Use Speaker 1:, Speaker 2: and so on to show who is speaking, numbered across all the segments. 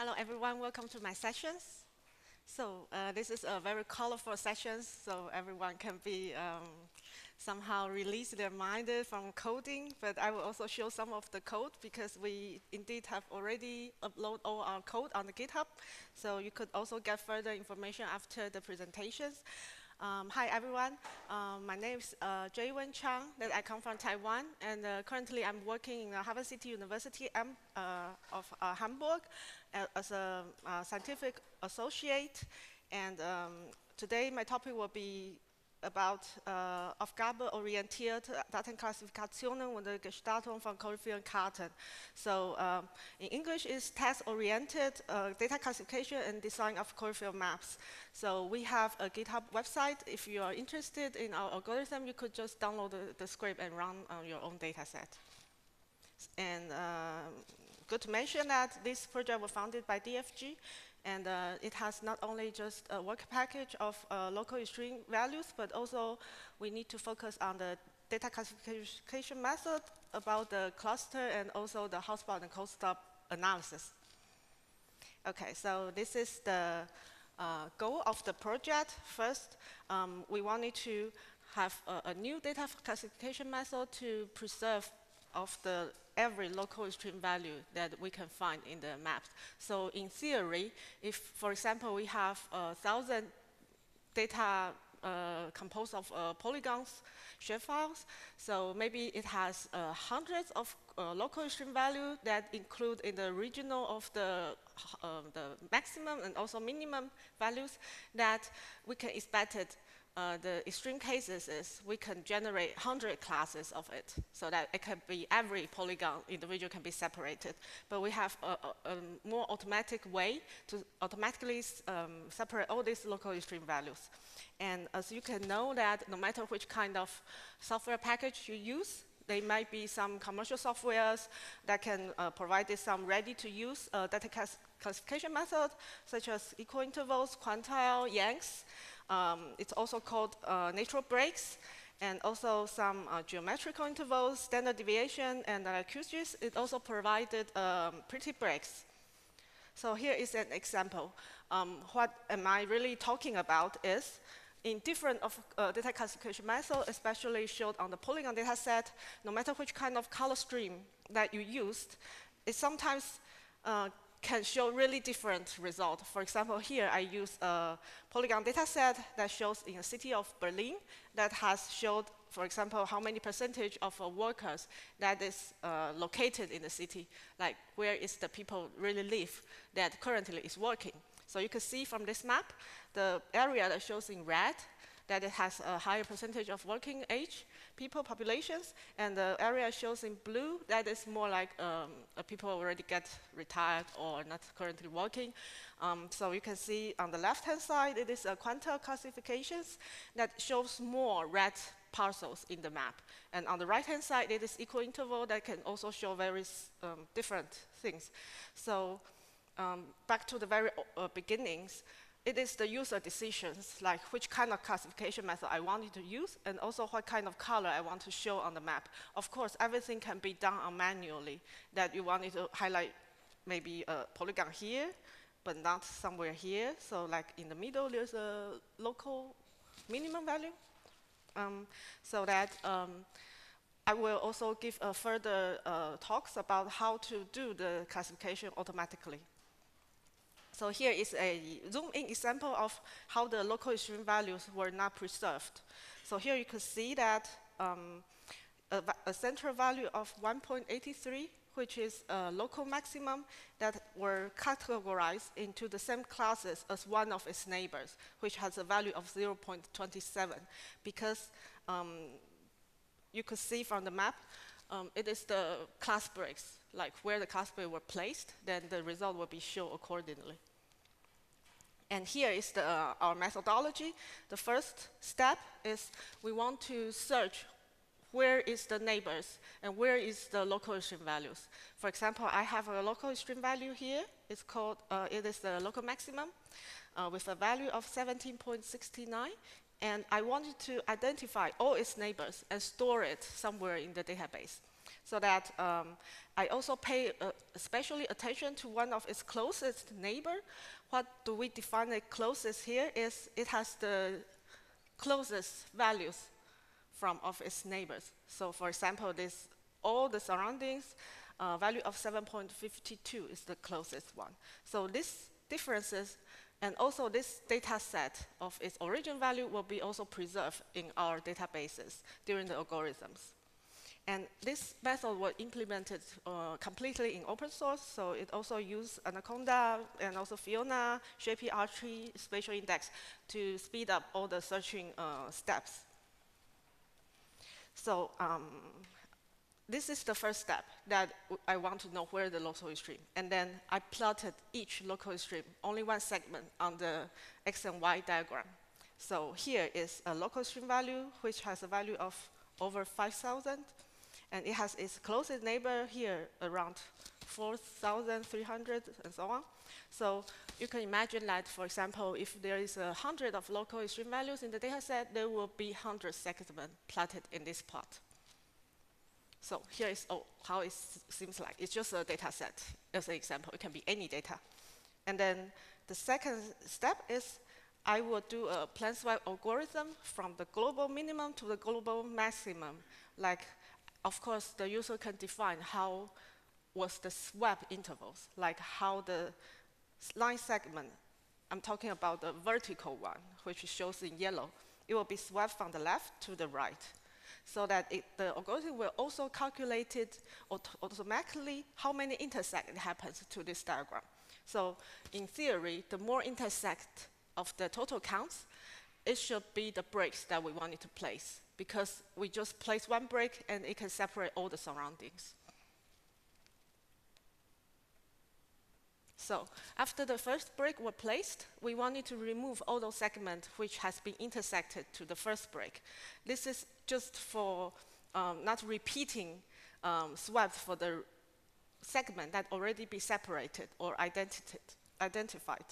Speaker 1: Hello everyone, welcome to my sessions. So uh, this is a very colorful session, so everyone can be um, somehow release their mind from coding, but I will also show some of the code because we indeed have already uploaded all our code on the GitHub. So you could also get further information after the presentations. Um, hi everyone, um, my name is uh, Wen Chang, I come from Taiwan, and uh, currently I'm working in the HafenCity University um, uh, of uh, Hamburg as a uh, scientific associate, and um, today my topic will be about uh, aufgabeorientierte Datenklassifikationen und Gestaltung von Choropleth Karten. So um, in English is task-oriented uh, data classification and design of Choropleth maps. So we have a GitHub website. If you are interested in our algorithm, you could just download the, the script and run on your own data set. And uh, good to mention that this project was founded by DFG and uh, it has not only just a work package of uh, local extreme values, but also we need to focus on the data classification method about the cluster and also the hotspot and cold spot analysis. Okay, so this is the uh, goal of the project. First, um, we wanted to have a, a new data classification method to preserve of the every local extreme value that we can find in the maps. So in theory, if, for example, we have a thousand data uh, composed of uh, polygons shapefiles, so maybe it has uh, hundreds of uh, local extreme value that include in the regional of the, uh, the maximum and also minimum values that we can expect it uh, the extreme cases is we can generate 100 classes of it so that it can be every polygon individual can be separated. But we have a, a, a more automatic way to automatically um, separate all these local extreme values. And as you can know that no matter which kind of software package you use, there might be some commercial softwares that can uh, provide some ready-to-use uh, data classification method, such as equal intervals, quantile, Jenks, um, it's also called uh, natural breaks and also some uh, geometrical intervals, standard deviation, and QGIS. It also provided um, pretty breaks. So here is an example. Um, what am I really talking about is in different of uh, data classification methods, especially showed on the polygon data set, no matter which kind of color stream that you used, it sometimes uh, can show really different results. For example, here I use a polygon data set that shows in the city of Berlin that has showed, for example, how many percentage of uh, workers that is uh, located in the city, like where is the people really live that currently is working. So you can see from this map, the area that shows in red that it has a higher percentage of working age people populations, and the area shows in blue, that is more like um, people already get retired or not currently working. Um, so you can see on the left-hand side, it is a quantile classifications that shows more red parcels in the map. And on the right-hand side, it is equal interval that can also show various um, different things. So um, back to the very uh, beginnings, it is the user decisions, like which kind of classification method I wanted to use, and also what kind of color I want to show on the map. Of course, everything can be done manually, that you wanted to highlight maybe a polygon here, but not somewhere here. So like in the middle, there's a local minimum value. Um, so that um, I will also give further uh, talks about how to do the classification automatically. So here is a zoom-in example of how the local extreme values were not preserved. So here you can see that um, a, a, central value of 1.83, which is a local maximum that were categorized into the same classes as one of its neighbors, which has a value of 0.27. Because um, you could see from the map, um, it is the class breaks, like where the class breaks were placed, then the result will be shown accordingly. And here is the, uh, our methodology. The first step is we want to search where is the neighbors and where is the local extreme values. For example, I have a local extreme value here. It's called, uh, it is the local maximum uh, with a value of 17.69. And I wanted to identify all its neighbors and store it somewhere in the database. So that um, I also pay uh, especially attention to one of its closest neighbor. What do we define the closest here is it has the closest values from of its neighbors. So for example, this all the surroundings uh, value of 7.52 is the closest one. So these differences and also this data set of its origin value will be also preserved in our databases during the algorithms. And this method was implemented uh, completely in open source, so it also used Anaconda and also Fiona, Shapely R-tree, spatial index to speed up all the searching uh, steps. So um, this is the first step that I want to know where the local stream. And then I plotted each local stream, only one segment on the X and Y diagram. So here is a local stream value, which has a value of over 5,000. And it has its closest neighbor here around 4,300 and so on. So you can imagine that, for example, if there is a hundred of local extreme values in the data set, there will be 100 segments plotted in this plot. So here is oh, how it seems like. It's just a data set as an example. It can be any data. And then the second step is I will do a plane sweep algorithm from the global minimum to the global maximum. Like, of course, the user can define how was the swap intervals, like how the line segment, I'm talking about the vertical one, which shows in yellow, it will be swept from the left to the right so that it, the algorithm will also calculate it auto automatically how many intersect happens to this diagram. So in theory, the more intersect of the total counts, it should be the breaks that we wanted to place because we just place one break and it can separate all the surroundings. So after the first break were placed, we wanted to remove all those segments which has been intersected to the first break. This is just for um, not repeating um, swaps for the segment that already be separated or identified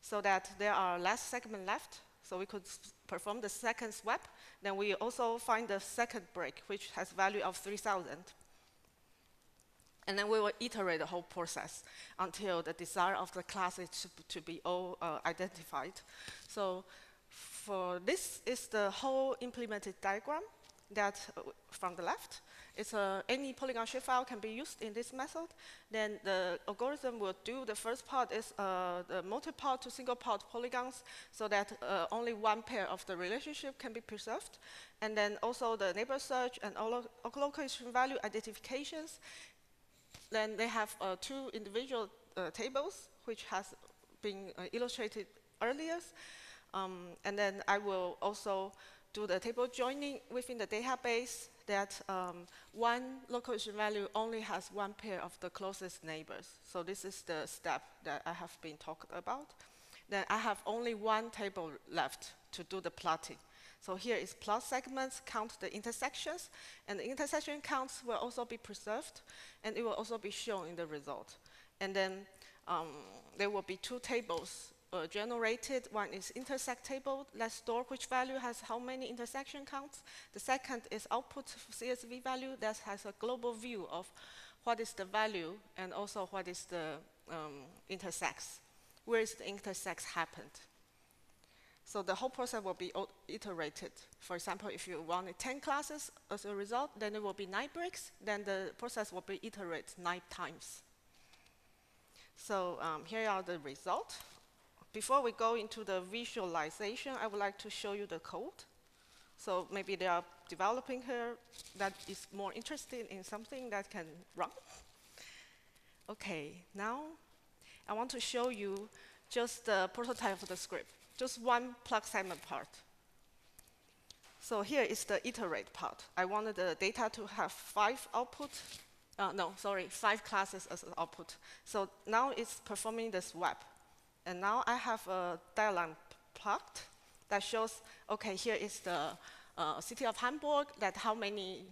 Speaker 1: so that there are less segment left so we could perform the second swap. Then we also find the second break, which has value of 3,000. And then we will iterate the whole process until the desire of the class is to, be all uh, identified. So for this is the whole implemented diagram that uh, from the left. It's a, any polygon shape file can be used in this method. Then the algorithm will do the first part is uh, the multi-part to single-part polygons so that uh, only one pair of the relationship can be preserved. And then also the neighbor search and all location value identifications then they have uh, two individual uh, tables, which has been uh, illustrated earlier. Um, and then I will also do the table joining within the database that um, one location value only has one pair of the closest neighbors. So this is the step that I have been talked about. Then I have only one table left to do the plotting. So here is plot segments, count the intersections, and the intersection counts will also be preserved, and it will also be shown in the result. And then um, there will be two tables uh, generated. One is intersect table. Let's store which value has how many intersection counts. The second is output CSV value that has a global view of what is the value and also what is the um, intersects. Where is the intersects happened? So the whole process will be iterated. For example, if you wanted 10 classes as a result, then it will be nine breaks. Then the process will be iterated nine times. So um, here are the results. Before we go into the visualization, I would like to show you the code. So maybe they are developing here that is more interested in something that can run. Okay, now I want to show you just the prototype of the script just one plug segment part. So here is the iterate part. I wanted the data to have five output. Uh, no, sorry, five classes as an output. So now it's performing the swap. And now I have a diagram plot that shows, okay, here is the uh, city of Hamburg, that how many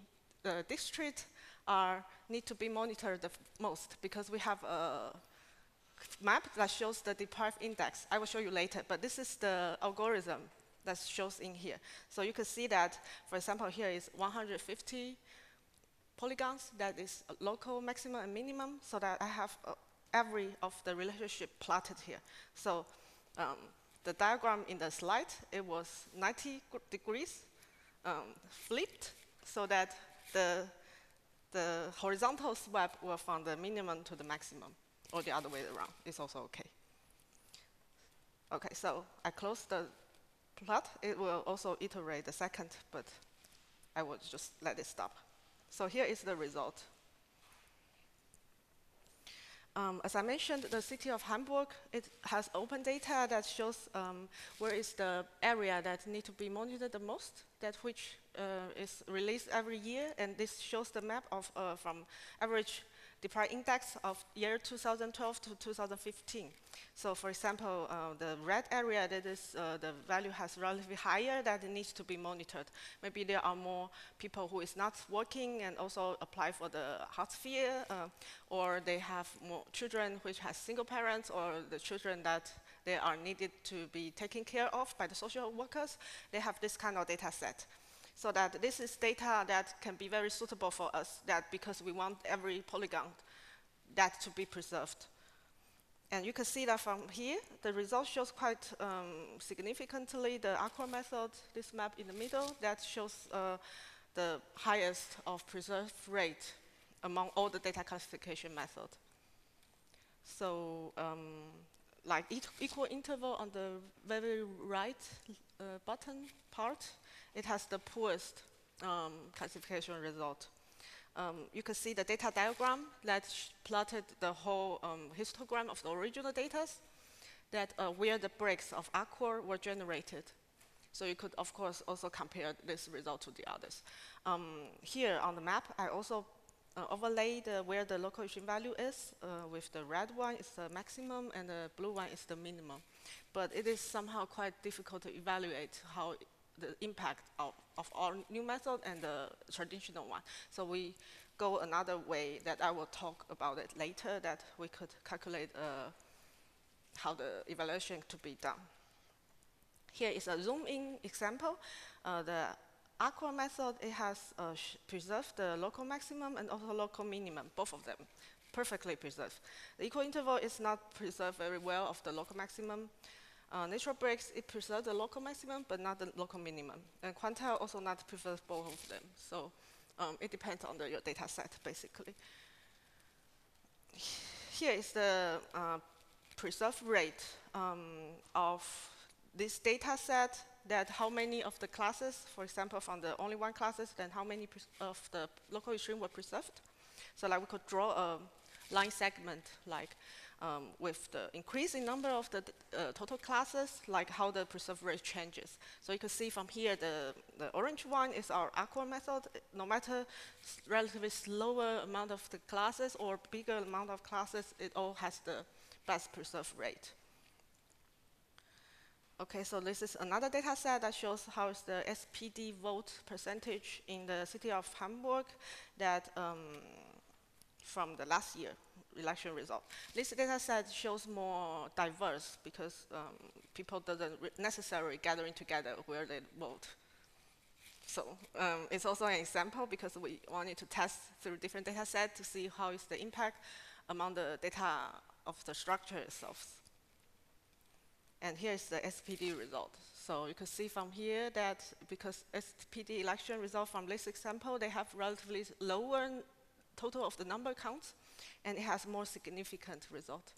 Speaker 1: uh, districts are need to be monitored the most because we have a map that shows the deprived index. I will show you later, but this is the algorithm that shows in here. So you can see that, for example, here is 150 polygons that is local maximum and minimum so that I have uh, every of the relationship plotted here. So um, the diagram in the slide, it was 90 degrees um, flipped so that the, the horizontal swap will from the minimum to the maximum or the other way around. It's also okay. Okay, so I close the plot. It will also iterate the second, but I will just let it stop. So here is the result. Um, as I mentioned, the city of Hamburg, it has open data that shows um, where is the area that need to be monitored the most, that which uh, is released every year, and this shows the map of uh, from average DPRI index of year 2012 to 2015. So for example, uh, the red area, that is uh, the value has relatively higher that needs to be monitored. Maybe there are more people who is not working and also apply for the Hartz IV, uh, or they have more children which has single parents, or the children that they are needed to be taken care of by the social workers. They have this kind of data set so that this is data that can be very suitable for us that because we want every polygon that to be preserved. And you can see that from here, the result shows quite um, significantly the Aqua method, this map in the middle, that shows uh, the highest of preserved rate among all the data classification methods. So um, like equal interval on the very right uh, part, it has the poorest um, classification result. Um, you can see the data diagram that plotted the whole um, histogram of the original data that uh, where the breaks of Aqua were generated. So you could, of course, also compare this result to the others. Um, here on the map, I also uh, overlaid uh, where the local extreme value is. Uh, with the red one is the maximum and the blue one is the minimum. But it is somehow quite difficult to evaluate how the impact of, of our new method and the traditional one. So we go another way that I will talk about it later that we could calculate uh, how the evaluation to be done. Here is a zoom-in example. Uh, the Aqua method, it has uh, preserved the local maximum and also local minimum, both of them, perfectly preserved. The equal interval is not preserved very well of the local maximum. Uh, natural breaks, it preserves the local maximum, but not the local minimum. And quantile also not preserves both of them. So um, it depends on the, your data set, basically. Here is the uh, preserve rate um, of this data set that how many of the classes, for example, from the only one classes, then how many of the local extreme were preserved. So like we could draw a line segment like um, with the increasing number of the uh, total classes, like how the preserve rate changes. So you can see from here, the, the orange one is our Aqua method. No matter relatively slower amount of the classes or bigger amount of classes, it all has the best preserve rate. Okay, so this is another data set that shows how is the SPD vote percentage in the city of Hamburg that um, from the last year election result. This data set shows more diverse because um, people doesn't necessarily gathering together where they vote. So um, it's also an example because we wanted to test through different data sets to see how is the impact among the data of the structure itself. And here is the SPD result. So you can see from here that because SPD election result from this example, they have relatively lower total of the number counts and it has more significant result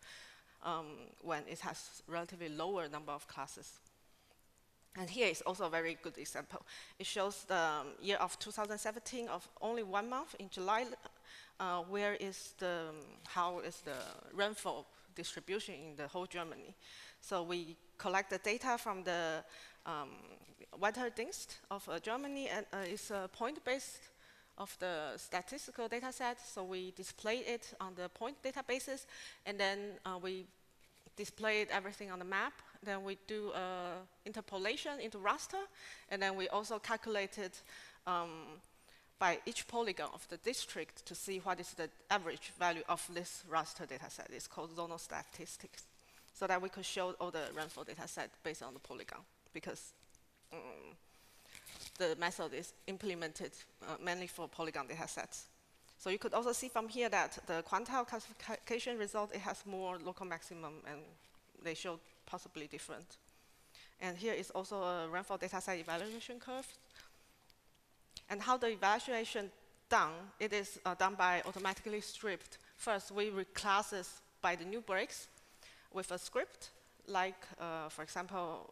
Speaker 1: um, when it has relatively lower number of classes. And here is also a very good example. It shows the um, year of 2017 of only one month in July, uh, where is the, um, how is the rainfall distribution in the whole Germany. So we collect the data from the um, Wetterdienst of uh, Germany, and uh, it's a point-based of the statistical data set. So we display it on the point databases, and then uh, we display everything on the map. Then we do uh, interpolation into raster, and then we also calculated um, by each polygon of the district to see what is the average value of this raster data set. It's called zonal statistics. So that we could show all the rainfall data set based on the polygon. Because um, the method is implemented uh, mainly for polygon data sets. So you could also see from here that the quantile classification result, it has more local maximum and they show possibly different. And here is also a rainfall dataset evaluation curve. And how the evaluation done, it is uh, done by automatically stripped. First, we reclasses by the new breaks with a script, like, uh, for example,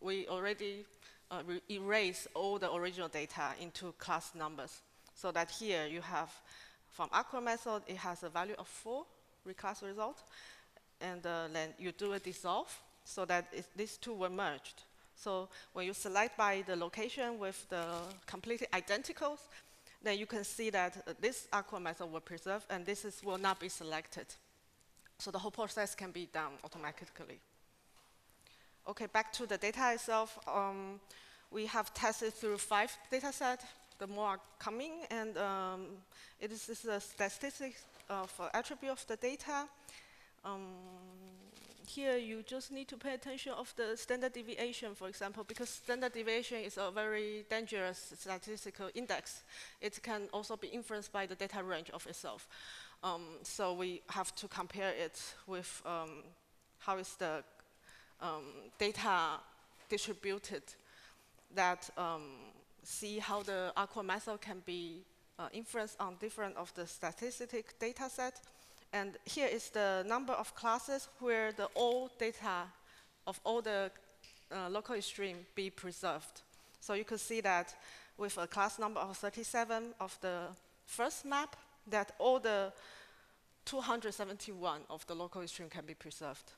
Speaker 1: we already uh, erase all the original data into class numbers. So that here you have, from Aqua method, it has a value of 4 reclass result. And uh, then you do a dissolve so that these two were merged. So when you select by the location with the completely identicals, then you can see that uh, this aqua method will preserve and this is, will not be selected. So the whole process can be done automatically. Okay, back to the data itself. Um, we have tested through five data sets. The more are coming, and um, it is, is a statistics of uh, attribute of the data. Um, here you just need to pay attention of the standard deviation, for example, because standard deviation is a very dangerous statistical index. It can also be influenced by the data range of itself. Um, so we have to compare it with um, how is the um, data distributed that um, see how the aqua method can be uh, influenced on different of the statistic data set and here is the number of classes where the all data of all the uh, local extreme be preserved. So you can see that with a class number of 37 of the first map, that all the 271 of the local extreme can be preserved.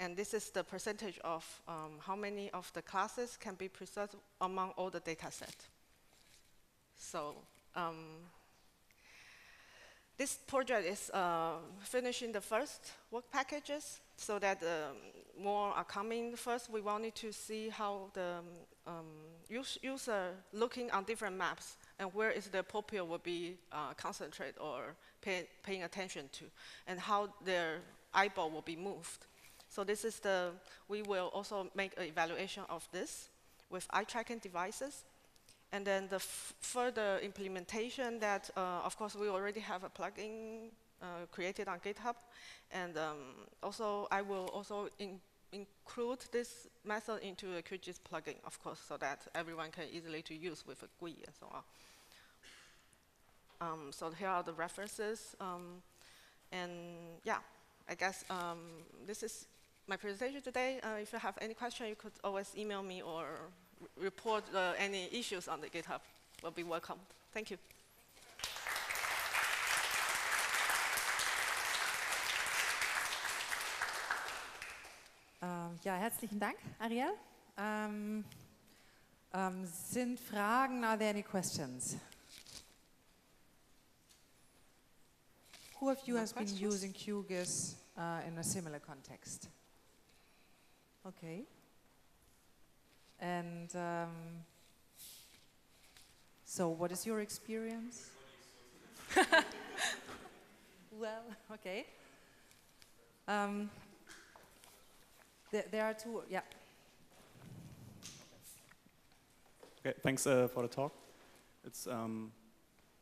Speaker 1: And this is the percentage of um, how many of the classes can be preserved among all the data set. So um, this project is uh, finishing the first work packages so that um, more are coming. First, we wanted to see how the um, use, user looking on different maps and where is the appropriate will be uh, concentrate or pay, paying attention to, and how their eyeball will be moved. So this is the, we will also make an evaluation of this with eye tracking devices and then the further implementation that, uh, of course, we already have a plugin uh, created on GitHub. And um, also, I will also in include this method into a QGIS plugin, of course, so that everyone can easily to use with a GUI and so on. Um, so here are the references. Um, and yeah, I guess um, this is my presentation today. Uh, if you have any question, you could always email me or report uh, any issues on the GitHub will be welcome. Thank you.
Speaker 2: Ähm, ja, herzlichen Dank, Ariel. Ähm, ähm, sind Fragen, are there any questions? Who of you no has questions? been using QGIS uh, in a similar context? Okay. And um, so, what is your experience? well, okay. Um, there, there, are two, yeah.
Speaker 3: Okay, thanks uh, for the talk. It's, um,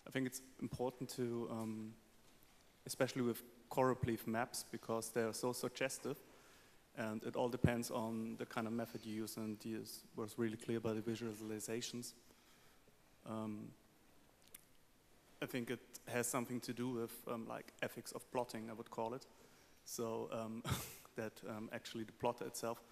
Speaker 3: I think it's important to, um, especially with choropleth maps, because they are so suggestive and it all depends on the kind of method you use, and this was really clear by the visualizations. Um, I think it has something to do with um, like ethics of plotting, I would call it. So um, that um, actually the plotter itself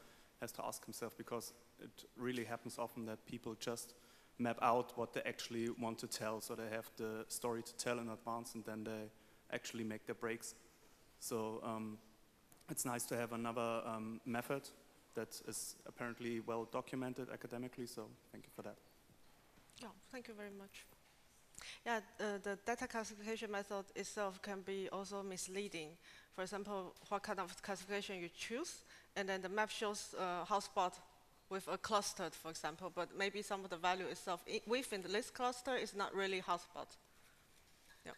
Speaker 3: has to ask himself because it really happens often that people just map out what they actually want to tell. So they have the story to tell in advance and then they actually make their breaks. So um, it's nice to have another um, method that is apparently well documented academically, so thank you for that.
Speaker 1: Oh, thank you very much. Yeah, uh, the data classification method itself can be also misleading. For example, what kind of classification you choose, and then the map shows uh, hotspot with a cluster, for example, but maybe some of the value itself within the list cluster is not really hotspot.
Speaker 4: Yeah.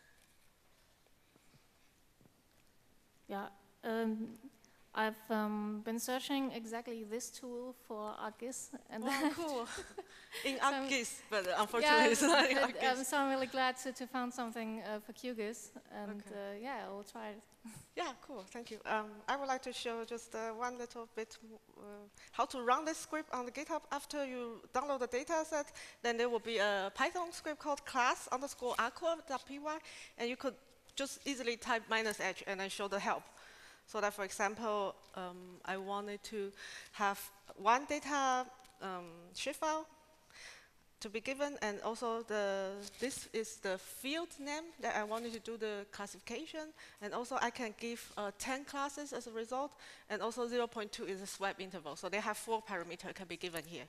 Speaker 4: Yeah, um, I've um, been searching exactly this tool for ArcGIS, and then
Speaker 1: cool. In ArcGIS, but unfortunately
Speaker 4: yeah,
Speaker 1: it's not in
Speaker 4: but, um, so I'm really glad to, to found something uh, for QGIS, and
Speaker 1: Okay.
Speaker 4: uh, yeah, I'll try it.
Speaker 1: Yeah, cool, thank you. Um, I would like to show just uh, one little bit uh, how to run this script on the GitHub. After you download the data set, then there will be a Python script called class underscore arcor.py, and you could just easily type minus h and then show the help. So that, for example, um, I wanted to have one data um, shift file to be given, and also the this is the field name that I wanted to do the classification, and also I can give uh, 10 classes as a result, and also 0.2 is a swap interval. So they have four parameters can be given here,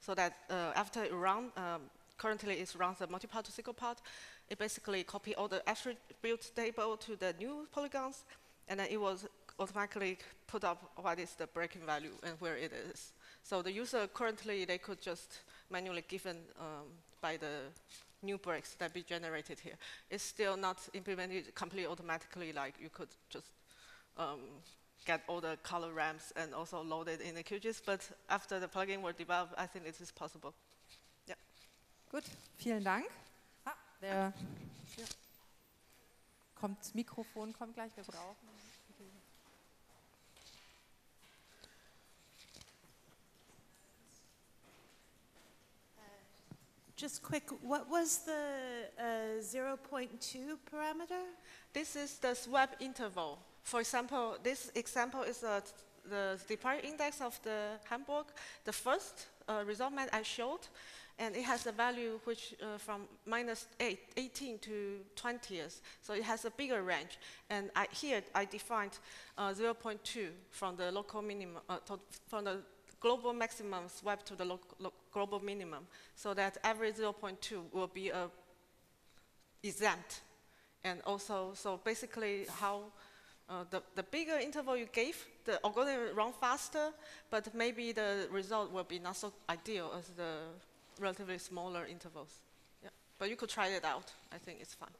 Speaker 1: so that uh, after it run, um, currently it runs the multi-part to single part, it basically copy all the attribute table to the new polygons, and then it was automatically put up what is the breaking value and where it is. So the user currently, they could just manually given um, by the new breaks that be generated here. It's still not implemented completely automatically, like you could just um, get all the color ramps and also load it in the QGIS, but after the plugin were developed, I think it is possible. Yeah.
Speaker 2: Gut, vielen Dank. Ah, der kommt, das Mikrofon kommt gleich, wir brauchen.
Speaker 5: Just quick, what was the uh, 0.2 parameter?
Speaker 1: This is the swap interval. For example, this example is uh, the departure index of the Hamburg, the first uh, result map I showed, and it has a value which uh, from minus eight, 18 to 20th. So it has a bigger range. And I, here I defined uh, 0.2 from the local minimum, uh, from the global maximum swap to the lo lo global minimum, so that every 0.2 will be a exempt and also, so basically how uh, the, the bigger interval you gave, the algorithm run faster, but maybe the result will be not so ideal as the relatively smaller intervals. Yeah. But you could try it out. I think it's fine.